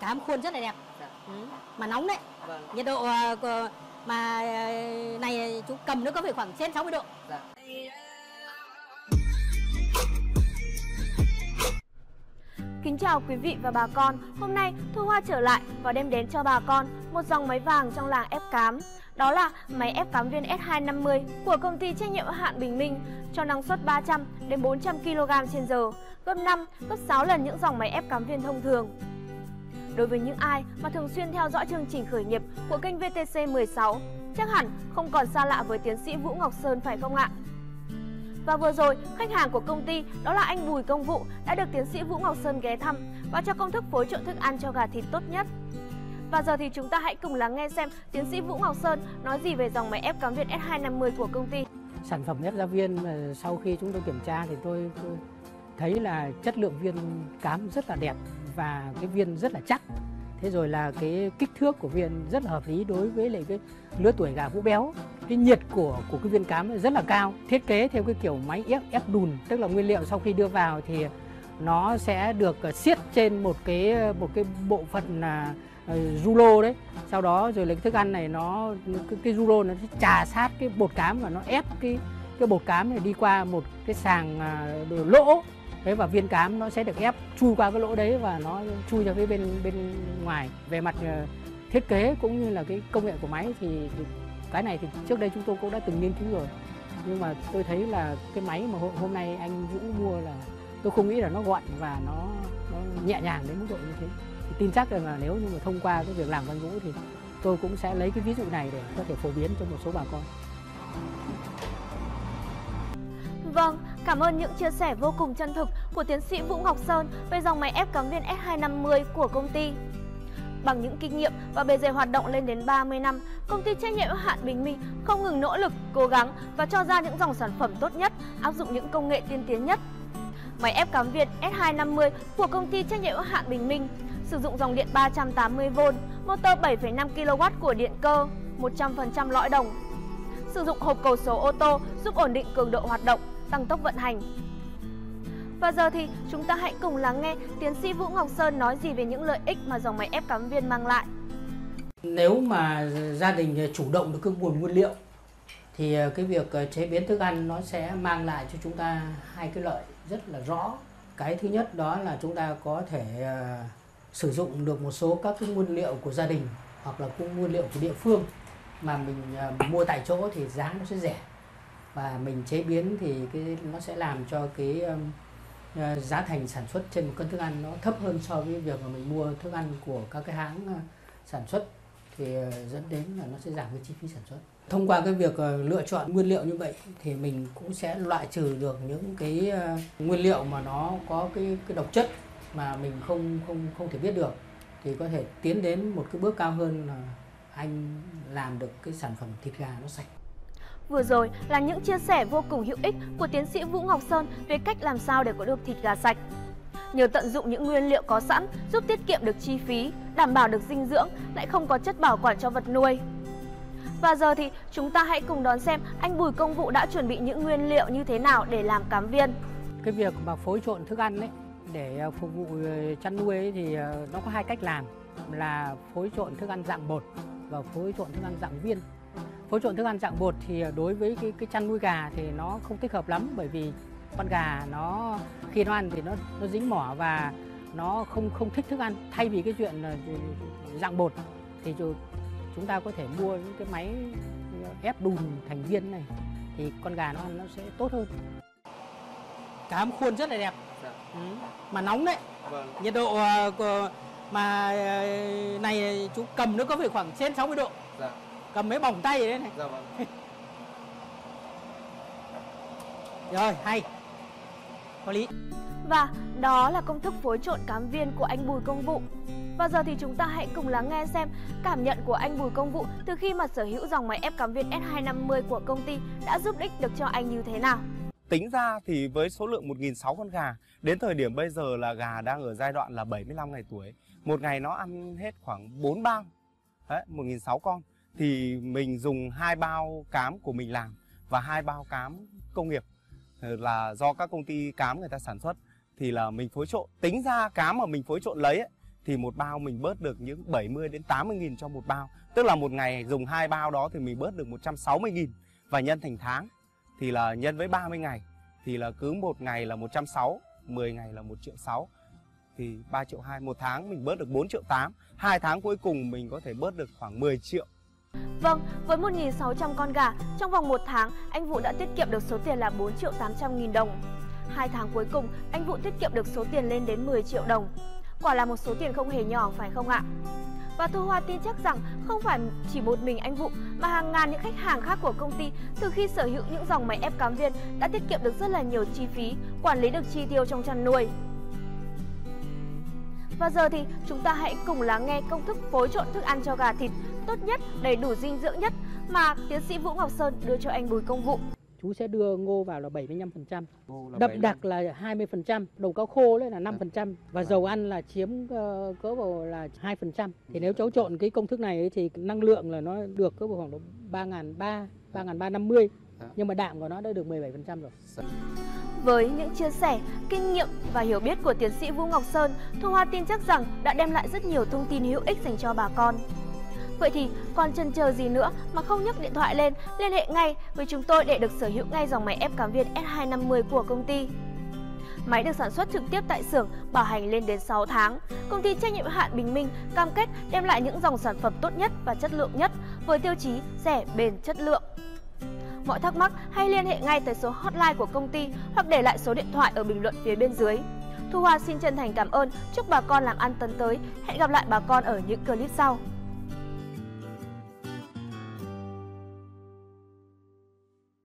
cám khuôn rất là đẹp Dạ. ừ. mà nóng đấy Vâng. nhiệt độ ờ, mà ờ, này chú cầm nó có phải khoảng trên 60 độ Dạ. Kính chào quý vị và bà con. Hôm nay Thu Hoa trở lại và đem đến cho bà con một dòng máy vàng trong làng ép cám. Đó là máy ép cám viên S250 của công ty trách nhiệm hữu hạn Bình Minh cho năng suất 300 đến 400 kg trên giờ, gấp 5, gấp 6 lần những dòng máy ép cám viên thông thường. Đối với những ai mà thường xuyên theo dõi chương trình khởi nghiệp của kênh VTC 16, chắc hẳn không còn xa lạ với tiến sĩ Vũ Ngọc Sơn phải không ạ? Và vừa rồi, khách hàng của công ty đó là anh Bùi Công Vụ đã được tiến sĩ Vũ Ngọc Sơn ghé thăm và cho công thức phối trộn thức ăn cho gà thịt tốt nhất. Và giờ thì chúng ta hãy cùng lắng nghe xem tiến sĩ Vũ Ngọc Sơn nói gì về dòng máy ép cám viên S250 của công ty. sản phẩm ép gia viên sau khi chúng tôi kiểm tra thì tôi, tôi thấy là chất lượng viên cám rất là đẹp và cái viên rất là chắc. Thế rồi là cái kích thước của viên rất là hợp lý đối với lại cái lứa tuổi gà vũ béo. Cái nhiệt của của cái viên cám rất là cao. Thiết kế theo cái kiểu máy ép ép đùn tức là nguyên liệu sau khi đưa vào thì nó sẽ được ờ, siết trên một cái một cái bộ phận là du rulo đấy. Sau đó rồi lấy cái thức ăn này nó cái, cái rulo nó sẽ trà sát cái bột cám và nó ép cái cái bột cám này đi qua một cái sàng à, lỗ thế và viên cám nó sẽ được ép chui qua cái lỗ đấy và nó chui ra phía bên bên ngoài. Về mặt ờ, thiết kế cũng như là cái công nghệ của máy thì, cái này thì trước đây chúng tôi cũng đã từng nghiên cứu rồi. Nhưng mà tôi thấy là cái máy mà hôm, hôm nay anh Vũ mua là tôi không nghĩ là nó gọn và nó nó nhẹ nhàng đến mức độ như thế. Thì tin chắc rằng là nếu như mà thông qua cái việc làm của anh Vũ thì tôi cũng sẽ lấy cái ví dụ này để có thể phổ biến cho một số bà con. Vâng, cảm ơn những chia sẻ vô cùng chân thực của tiến sĩ Vũ Ngọc Sơn về dòng máy ép cám viên S250 của công ty. Bằng những kinh nghiệm và bề dày hoạt động lên đến 30 năm, công ty trách nhiệm hữu hạn Bình Minh không ngừng nỗ lực, cố gắng và cho ra những dòng sản phẩm tốt nhất, áp dụng những công nghệ tiên tiến nhất. Máy ép cám Việt S250 của công ty trách nhiệm hữu hạn Bình Minh sử dụng dòng điện 380V, motor 7,5 kW của điện cơ, 100% lõi đồng. Sử dụng hộp cầu số ô tô giúp ổn định cường độ hoạt động, tăng tốc vận hành. Và giờ thì chúng ta hãy cùng lắng nghe tiến sĩ Vũ Ngọc Sơn nói gì về những lợi ích mà dòng máy ép cám viên mang lại. nếu mà gia đình chủ động được cái nguồn nguyên liệu, thì ờ, cái việc ờ, chế biến thức ăn nó sẽ mang lại cho chúng ta hai cái lợi rất là rõ cái thứ nhất đó là chúng ta có thể ờ, sử dụng được một số các cái nguyên liệu của gia đình hoặc là cũng nguyên liệu của địa phương mà mình mua tại chỗ thì giá nó sẽ rẻ và mình chế biến thì cái, nó sẽ làm cho cái um, ờ, giá thành sản xuất trên một cân thức ăn nó thấp hơn so với việc mà mình mua thức ăn của các cái hãng ờ, sản xuất thì ờ, dẫn đến là nó sẽ giảm cái chi phí sản xuất. Thông qua cái việc lựa chọn nguyên liệu như vậy thì mình cũng sẽ loại trừ được những cái nguyên liệu mà nó có cái cái độc chất mà mình không không không thể biết được thì có thể tiến đến một cái bước cao hơn là anh làm được cái sản phẩm thịt gà nó sạch. Vừa rồi là những chia sẻ vô cùng hữu ích của tiến sĩ Vũ Ngọc Sơn về cách làm sao để có được thịt gà sạch. Nhờ tận dụng những nguyên liệu có sẵn giúp tiết kiệm được chi phí, đảm bảo được dinh dưỡng, lại không có chất bảo quản cho vật nuôi. Và giờ thì chúng ta hãy cùng đón xem anh Bùi Công Vụ đã chuẩn bị những nguyên liệu như thế nào để làm cám viên. cái việc mà phối trộn thức ăn ấy để ờ, phục vụ ờ, chăn nuôi ấy thì ờ, nó có hai cách làm là phối trộn thức ăn dạng bột và phối trộn thức ăn dạng viên phối trộn thức ăn dạng bột thì đối với cái cái chăn nuôi gà thì nó không thích hợp lắm bởi vì con gà nó khi nó ăn thì nó nó dính mỏ và nó không không thích thức ăn thay vì cái chuyện là dạng bột thì chúng ta có thể mua những cái máy ép đùn thành viên này thì con gà nó ăn nó sẽ tốt hơn cám khuôn rất là đẹp Dạ. ừ. mà nóng đấy Vâng. nhiệt độ ờ, của- mà ờ, này chú cầm nó có phải khoảng trên 60 độ Dạ. Cầm mấy bỏng tay đấy này Dạ vâng. rồi hay có lý Và đó là công thức phối trộn cám viên của anh Bùi Công Vụ. Và giờ thì chúng ta hãy cùng lắng nghe xem cảm nhận của anh Bùi Công Vụ từ khi mà sở hữu dòng máy ép cám viên S250 của công ty đã giúp ích được cho anh như thế nào. Tính ra thì với số lượng 1.600 con gà, đến thời điểm bây giờ là gà đang ở giai đoạn là 75 ngày tuổi. Một ngày nó ăn hết khoảng 4 bao, Đấy, 1.600 con. Thì mình dùng hai bao cám của mình làm và hai bao cám công nghiệp. Ờ, là do các công ty cám người ta sản xuất. Thì là mình phối trộn. Tính ra cám mà mình phối trộn lấy ấy, thì một bao mình bớt được những 70 đến 80 nghìn cho một bao. Tức là một ngày dùng hai bao đó thì mình bớt được 160 nghìn. Và nhân thành tháng thì là nhân với 30 ngày thì là cứ một ngày là 160, 10 ngày là 1 triệu 6 thì 3 triệu 2 một tháng mình bớt được 4 triệu 8 hai tháng cuối cùng mình có thể bớt được khoảng 10 triệu. Vâng, với 1.600 con gà, trong vòng một tháng, anh Vũ đã tiết kiệm được số tiền là 4 triệu 800 nghìn đồng. Hai tháng cuối cùng, anh Vũ tiết kiệm được số tiền lên đến 10 triệu đồng. Quả là một số tiền không hề nhỏ phải không ạ? Và Thu Hoa tin chắc rằng không phải chỉ một mình anh Vũ mà hàng ngàn những khách hàng khác của công ty từ khi sở hữu những dòng máy ép cám viên đã tiết kiệm được rất là nhiều chi phí, quản lý được chi tiêu trong chăn nuôi. Và giờ thì chúng ta hãy cùng lắng nghe công thức phối trộn thức ăn cho gà thịt tốt nhất, đầy đủ dinh dưỡng nhất mà tiến sĩ Vũ Ngọc Sơn đưa cho anh Bùi Công Vụ. Chú sẽ đưa ngô vào là 75%, đậm đặc là 20%, đầu cao khô đấy là 5% và dầu ăn là chiếm uh, cỡ vào là 2%. Thì nếu cháu trộn cái công thức này ấy, thì năng lượng là nó được cỡ vào khoảng độ 3.300, 3.350 nhưng mà đạm của nó đã được 17% rồi. Với những chia sẻ, kinh nghiệm và hiểu biết của tiến sĩ Vũ Ngọc Sơn, Thu Hoa tin chắc rằng đã đem lại rất nhiều thông tin hữu ích dành cho bà con. Vậy thì còn chần chờ gì nữa mà không nhấc điện thoại lên, liên hệ ngay với chúng tôi để được sở hữu ngay dòng máy ép cám viên S250 của công ty. Máy được sản xuất trực tiếp tại xưởng, bảo hành lên đến 6 tháng. Công ty trách nhiệm hạn Bình Minh cam kết đem lại những dòng sản phẩm tốt nhất và chất lượng nhất với tiêu chí rẻ, bền, chất lượng. Mọi thắc mắc hãy liên hệ ngay tới số hotline của công ty hoặc để lại số điện thoại ở bình luận phía bên dưới. Thu Hoa xin chân thành cảm ơn, chúc bà con làm ăn tấn tới. Hẹn gặp lại bà con ở những clip sau.